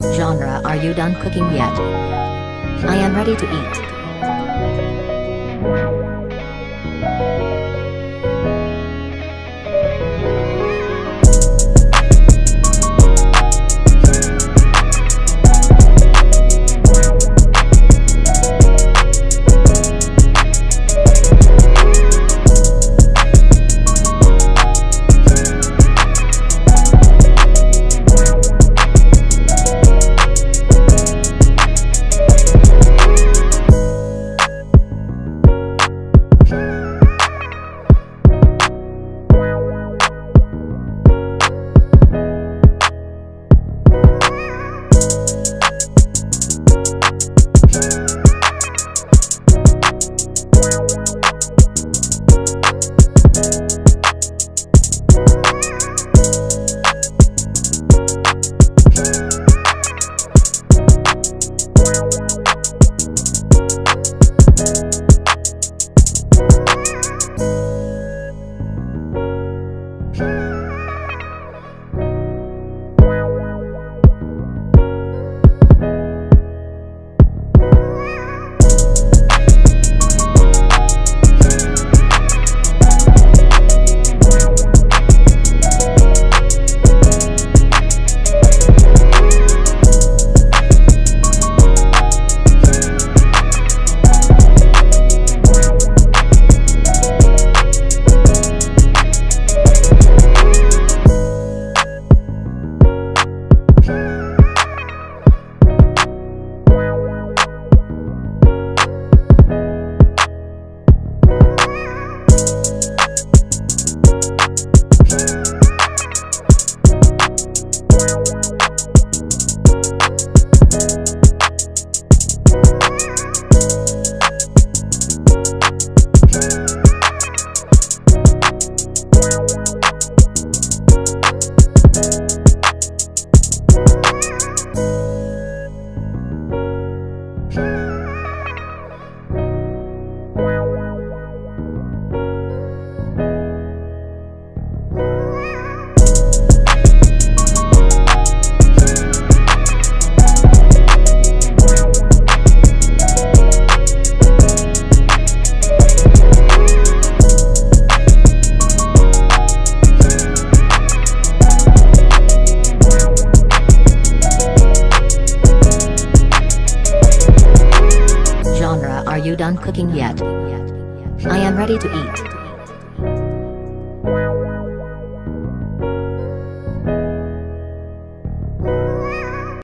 Genruhh Are you done cooking yet? I am ready to eat. Are you done cooking yet? I am ready to eat.